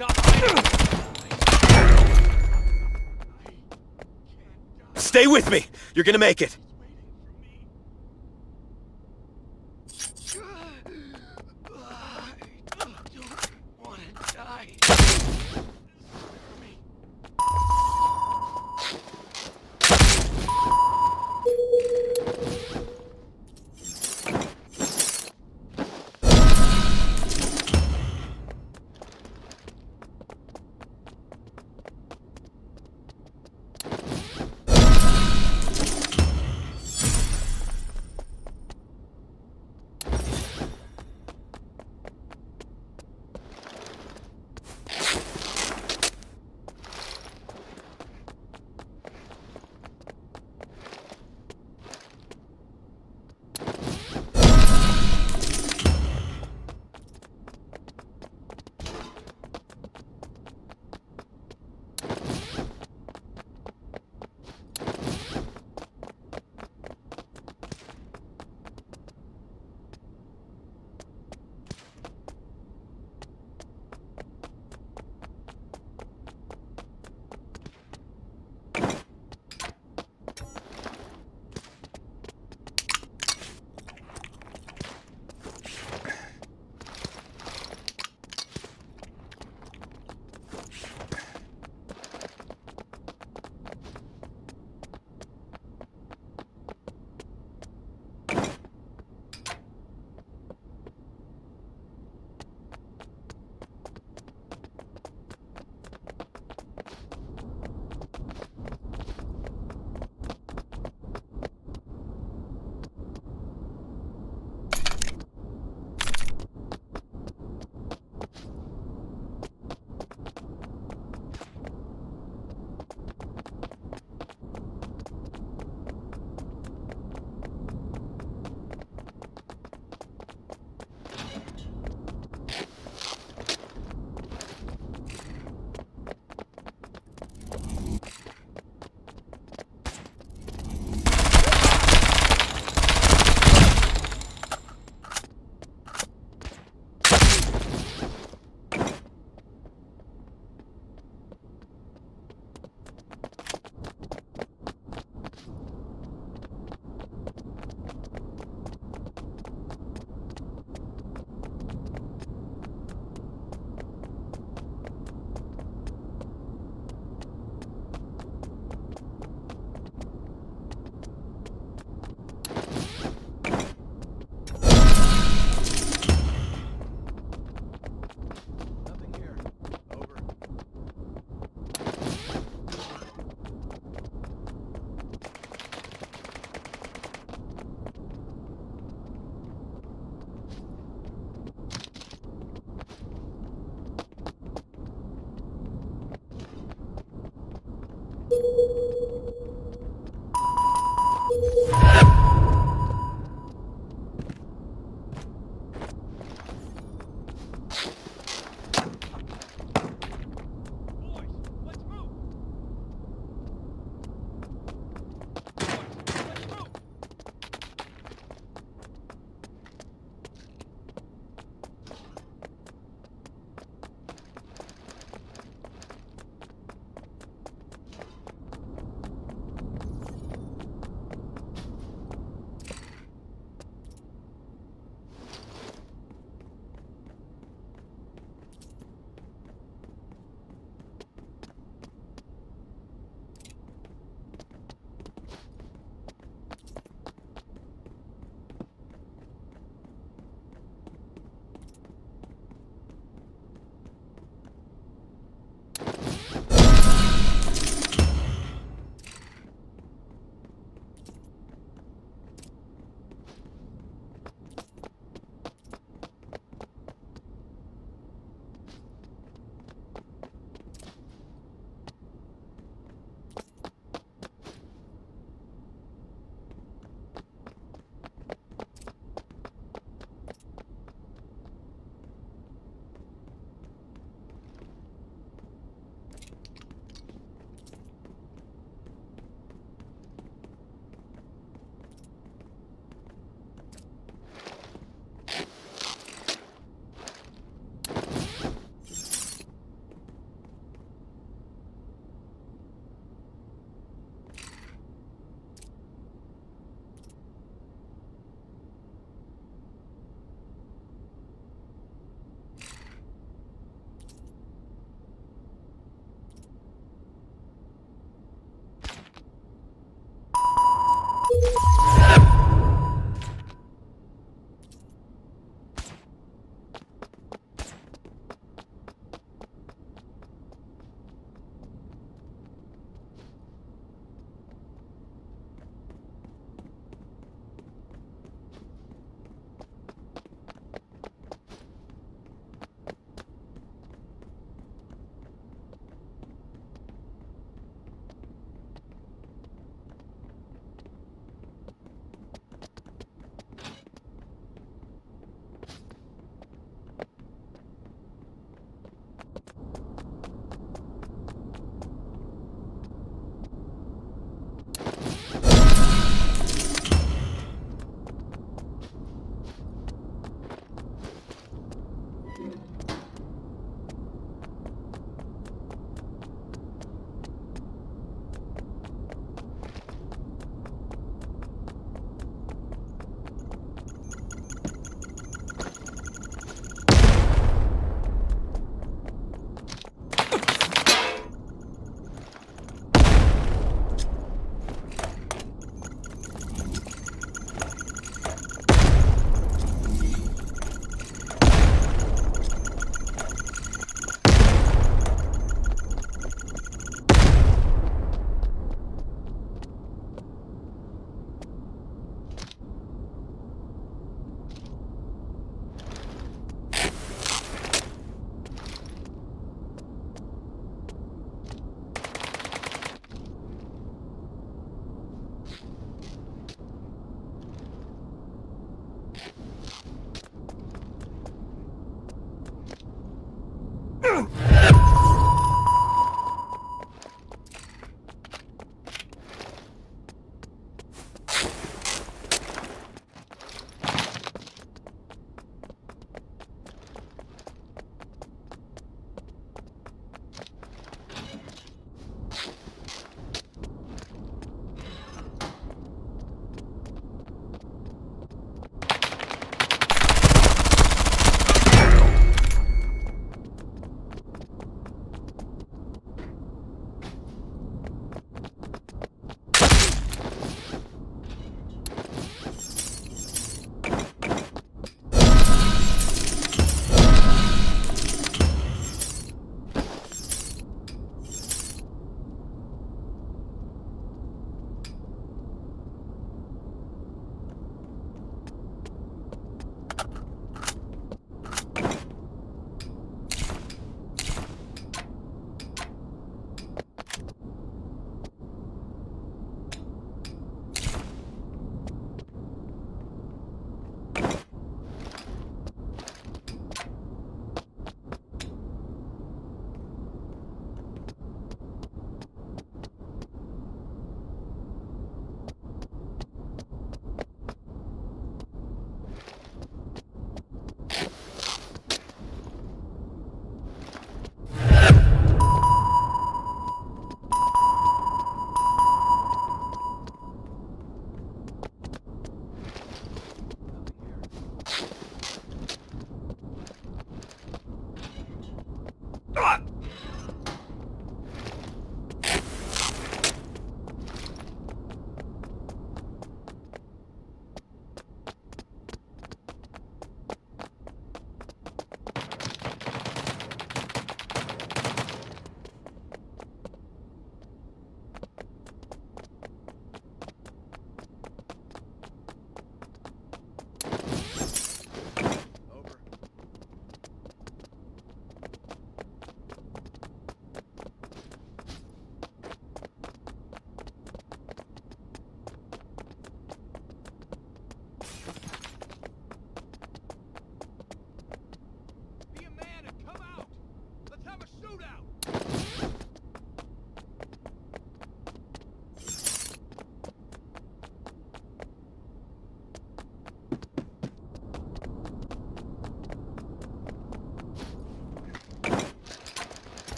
Stop! Stay with me! You're gonna make it!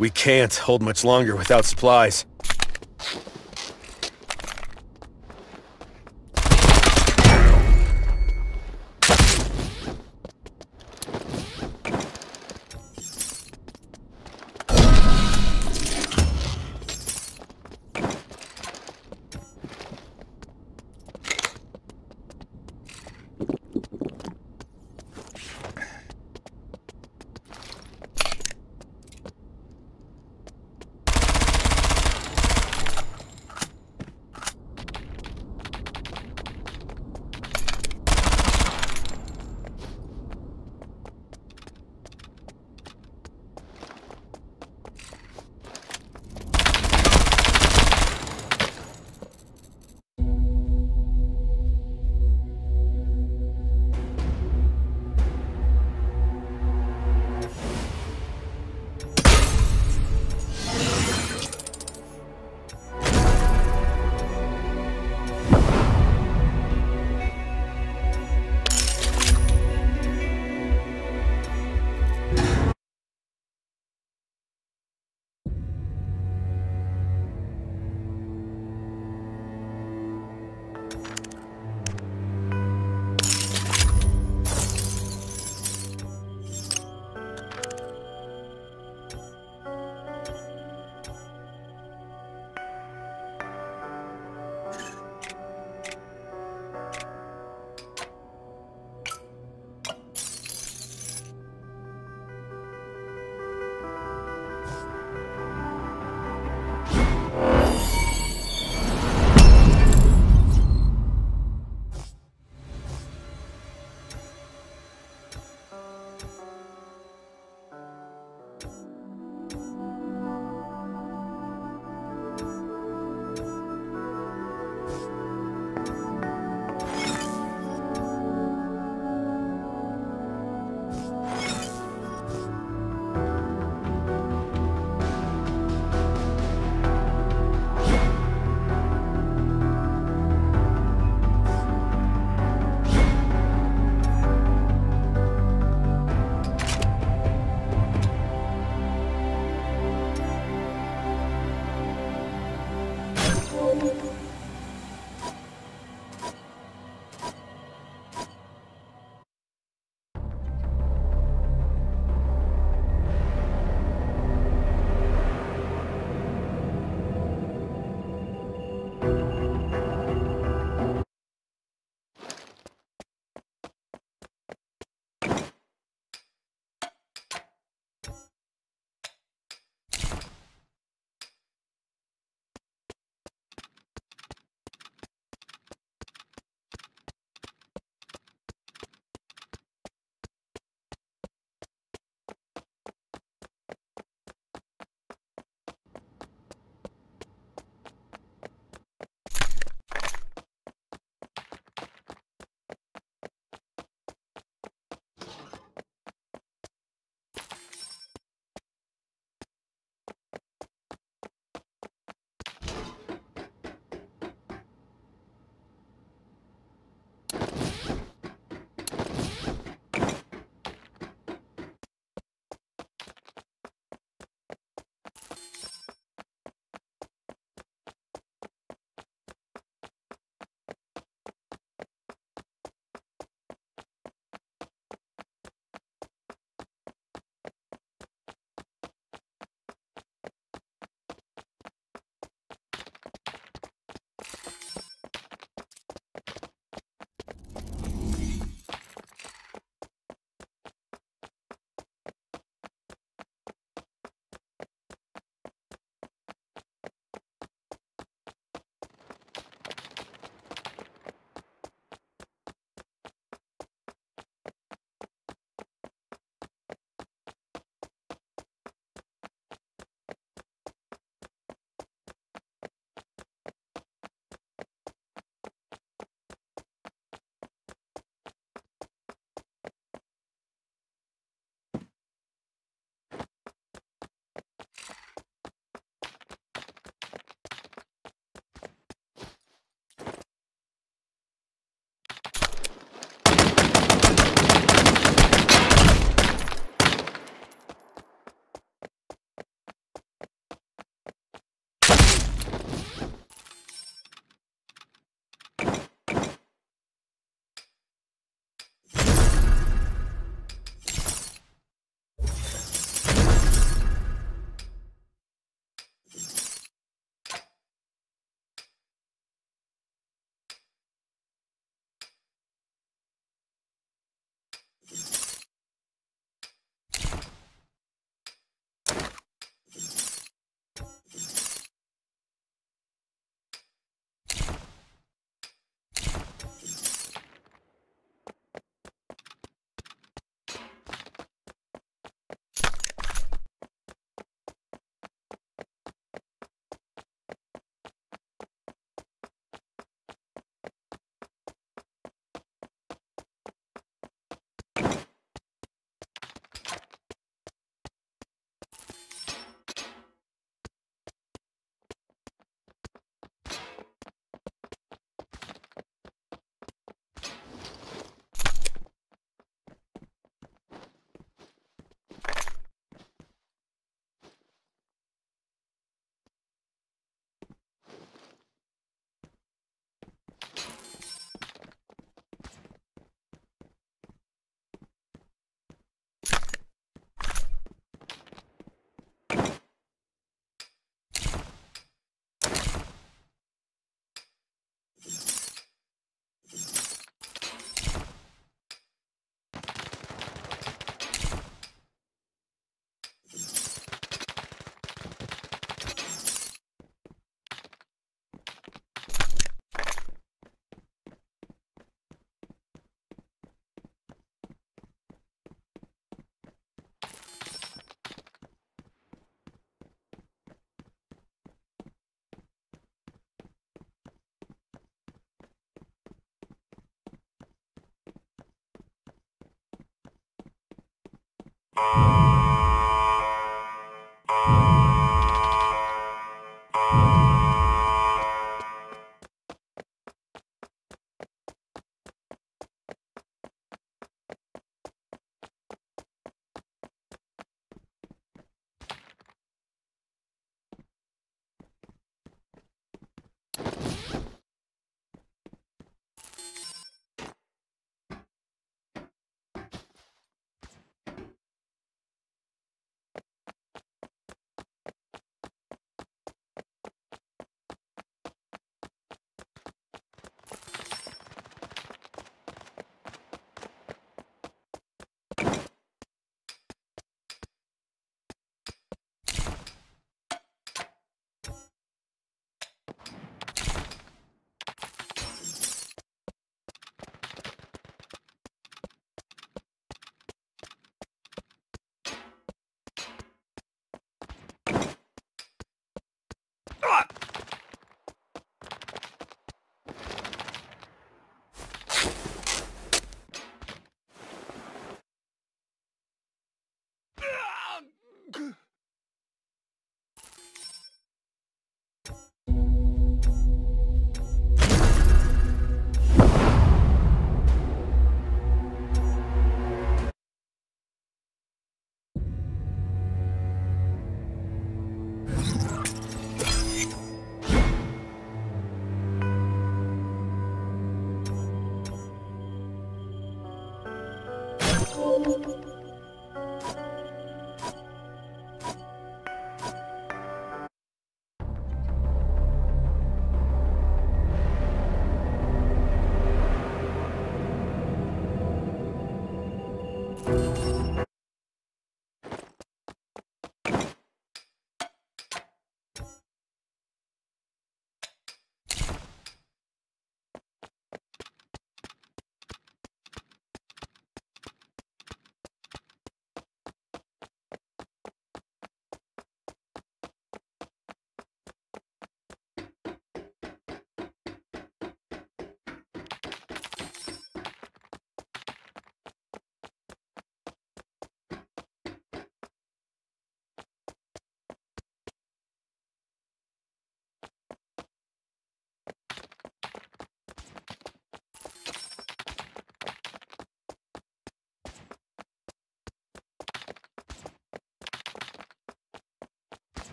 We can't hold much longer without supplies.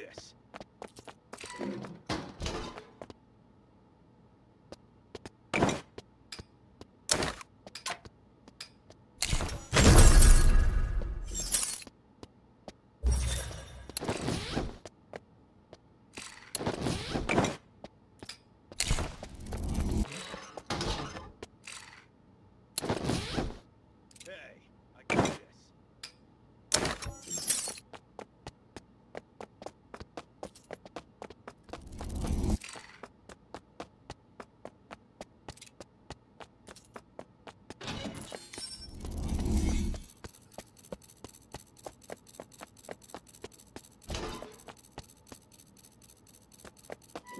this.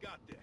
got this.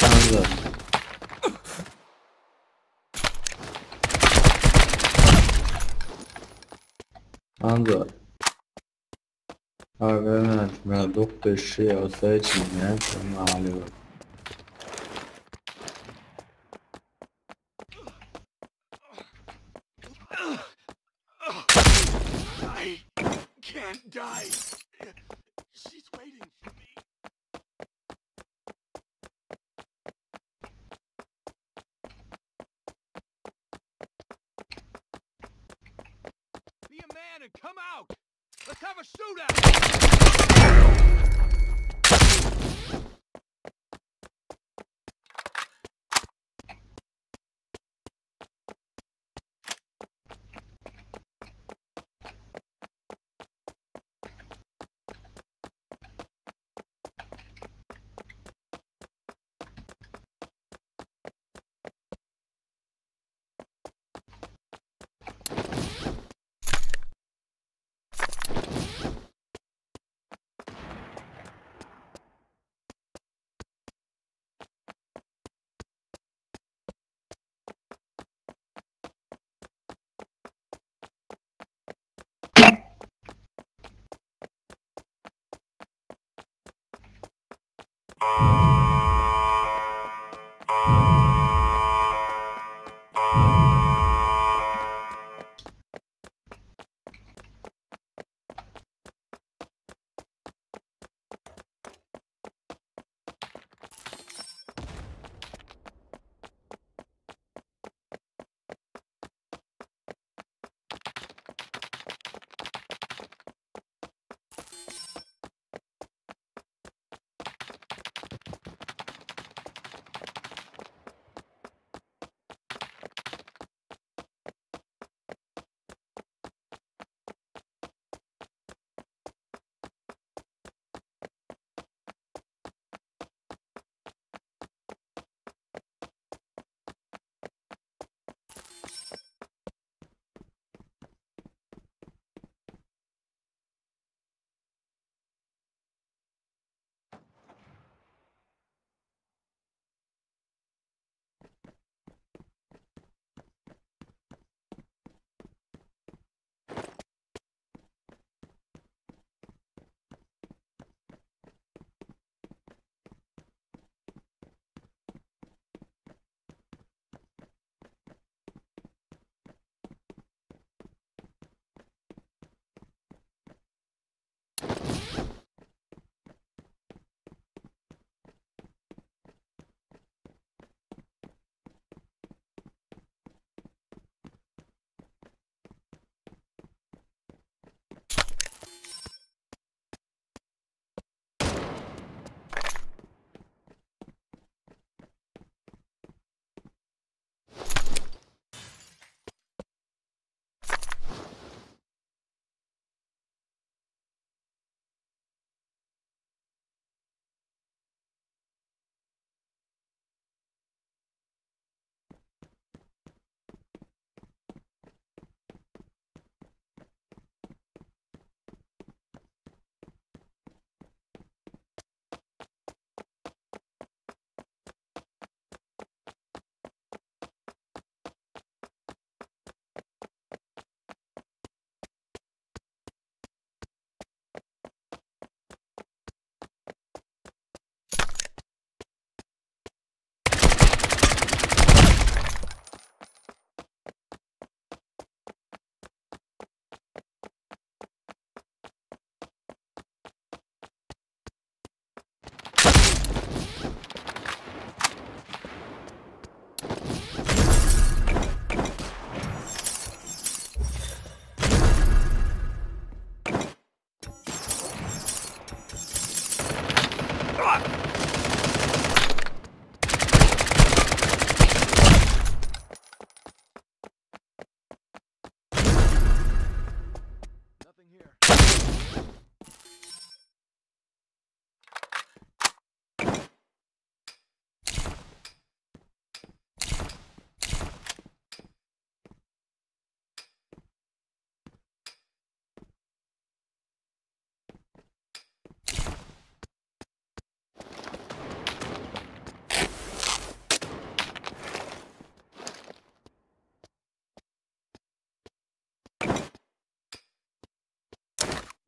Kanka. Kanka. Abi ben ben doktor şey olsaydım ya, sen ağlıyor.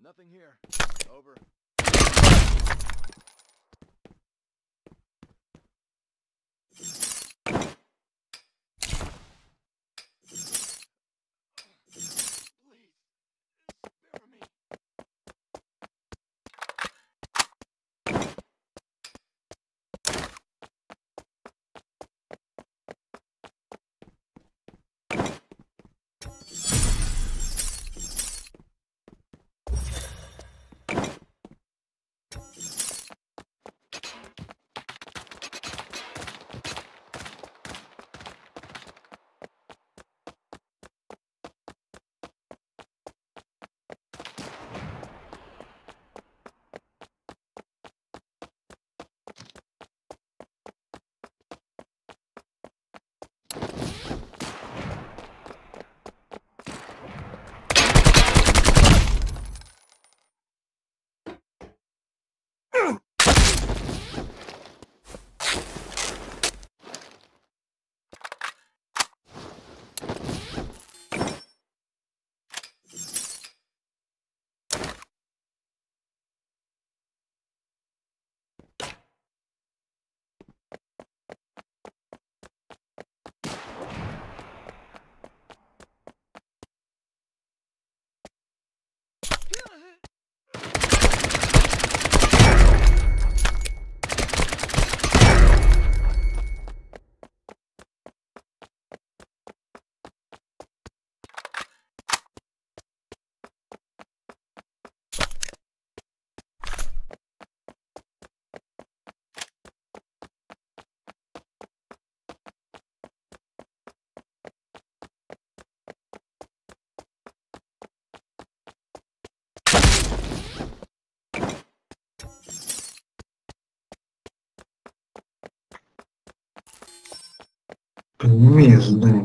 Nothing here. Over. mesmo. Né?